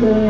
the